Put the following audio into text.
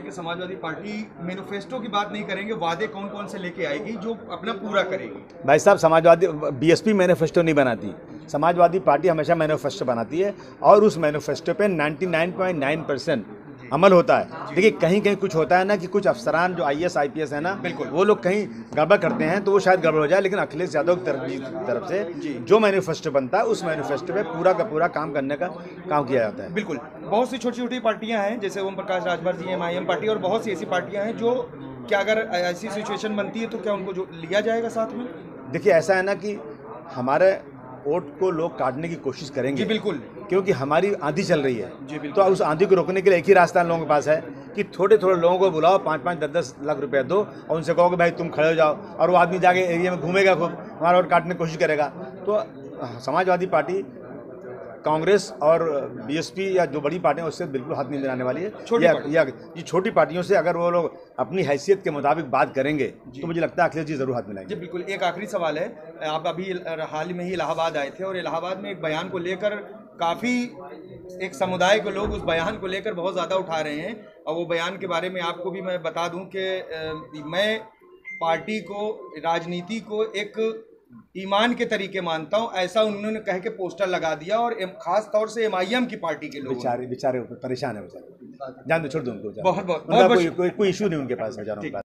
कि Samajwadi party manifesto की बात नहीं करेंगे, वादे कौन कौन से लेके आएगी, जो अपना पूरा करेगी? भाई साहब, समाजवादी बीएसपी मैनिफेस्टो नहीं बनाती। समाजवादी पार्टी हमेशा मैनिफेस्टो बनाती है और उस मैनिफेस्टो पे 99.9 परसेंट अमल होता है। देखिए कहीं कहीं कुछ होता है ना कि कुछ अफसरान जो I S I P S है ना बिल्कुल। वो लोग कहीं गड़बड़ करते हैं तो वो शायद गड़बड़ हो जाए लेकिन अखिलेश यादव की तरफ़ से जो। मैनिफेस्टो बनता है उस मैनिफेस्टो पे पूरा का पूरा काम करने का काम किया जाता है। बिल्कुल। बहुत सी छोटी छोटी पार्टियाँ हैं जैसे Om Prakash Rajbhar ji M I M party और बहुत सी ऐसी पार्टियाँ हैं जो क्या अगर ऐसी सिचुएशन बनती है तो क्या उनको जो लिया जाएगा साथ में? देखिए ऐसा है ना कि हमारे वोट को लोग काटने की कोशिश करेंगे। जी बिल्कुल। क्योंकि हमारी आंधी चल रही है। जी, बिल्कुल। तो उस आंधी को रोकने के लिए एक ही रास्ता लोगों के पास है कि थोड़े थोड़े लोगों को बुलाओ पाँच पाँच दस दस लाख रुपया दो और उनसे कहो कि भाई तुम खड़े हो जाओ और वो आदमी जाके एरिया में घूमेगा खूब हमारा वोट काटने की कोशिश करेगा। तो समाजवादी पार्टी कांग्रेस और बीएसपी या जो बड़ी पार्टियाँ उससे बिल्कुल हाथ नहीं मिलाने वाली है। छोटी या, या ये छोटी पार्टियों से अगर वो लोग अपनी हैसियत के मुताबिक बात करेंगे तो मुझे लगता है अखिलेश जी ज़रूर हाथ मिलाएँगे। जी बिल्कुल। एक आखिरी सवाल है। आप अभी हाल में ही इलाहाबाद आए थे और इलाहाबाद में एक बयान को लेकर काफ़ी एक समुदाय के लोग उस बयान को लेकर बहुत ज़्यादा उठा रहे हैं। और वो बयान के बारे में आपको भी मैं बता दूँ कि मैं पार्टी को राजनीति को एक ईमान के तरीके मानता हूँ ऐसा उन्होंने कह के पोस्टर लगा दिया और खास तौर से एमआईएम की पार्टी के लोग बेचारे बेचारे परेशान है बेचारे। जान दो छोड़ दो उनको बहुत- बहुत- कोई कोई इशू नहीं उनके पास बेचारों पास।